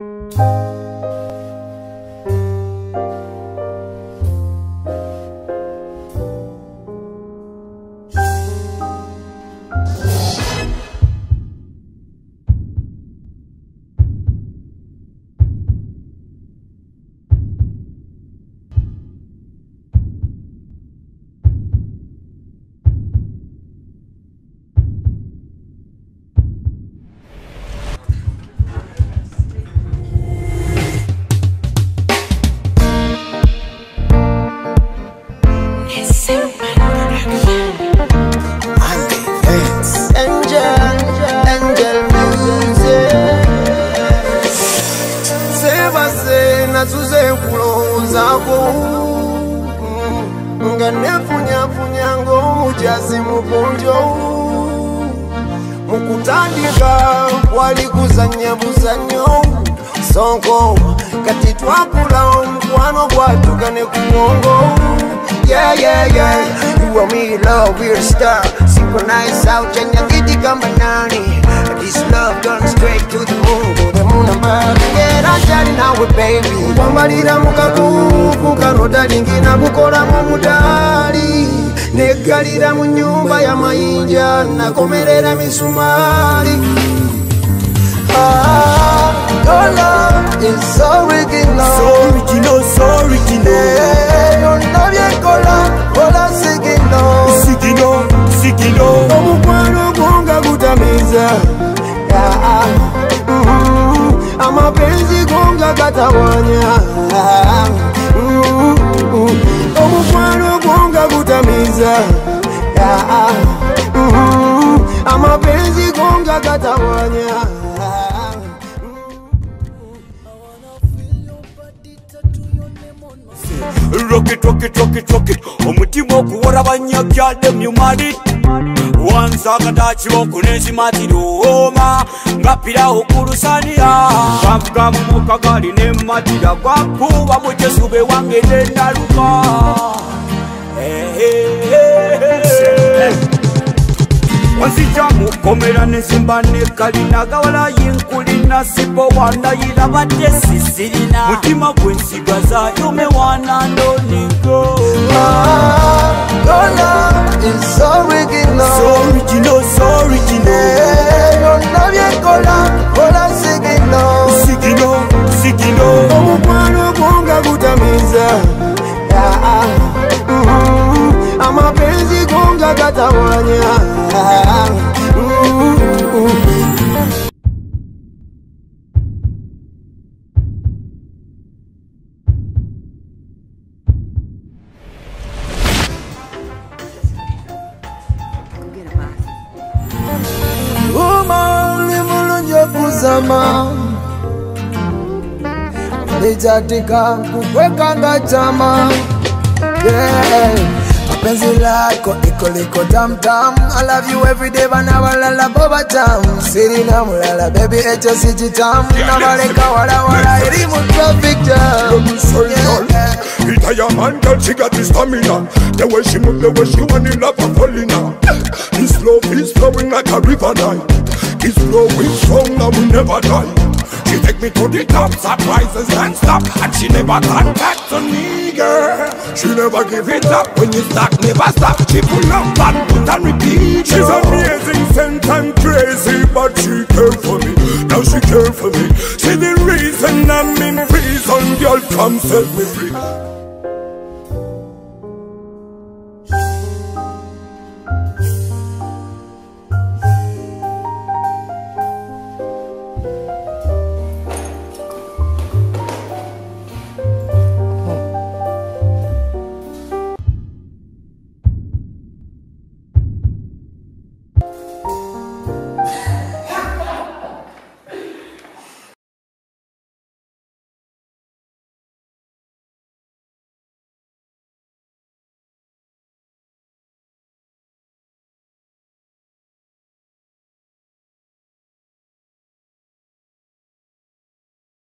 Angel, zako nganefunyafunya ngo mujazi mugonjo mukutandika walikuzanya buzanyo. Songo kati twakula omukwano gwatukane ku yeah, yeah, yeah. You me love, Synchronize out and you get the nani. This love done straight to the moon, to the moon and back. Yeah, I'm shining now with baby. Wamalira mukakuku kano talingina kukola mu mudali. Negalira mu nyumba ya mayinja nakomerera misumari. Amapenzi gonga gatawanya. Omukwano gonga gutamiza. Amapenzi gonga gatawanya. Rocket, rocket, rocket, rocket. Omutima okuwola banyakyadde wansakata kiboko n'ekimatiro ooma ngappirawo ku lusaniya bavuga mu mukagali n'emumatira gwakuba mu jesu be wange nendaluka wanzija mukomera nezimba nekalina gawala yinkulina sipo wandayira badde sisirina. Mutima gwensigaza yume wanandonigo Lola ah, is so wicked. Mulungi okuzama lijatika kukweka nga chama yeah. Mapenzi lako iko liko tamtam I love you every day bana balala boba tam sirina mulala baby ekyo sikitam nabaleka walawala eri mu traffic jam yeah. Itaya man, girl, she got the stamina. The way she move, the way she want it, love her falling now. This love is flowing like a river Nile. It's flowing strong, now we never die. She take me to the top, surprises and stop, and she never turn back to me, girl. She never give it up when you start, never stop. She pull up and put and repeat. She's amazing, sent and crazy, but she care for me. Now she care for me. She the reason I'm in prison, girl, come set me free.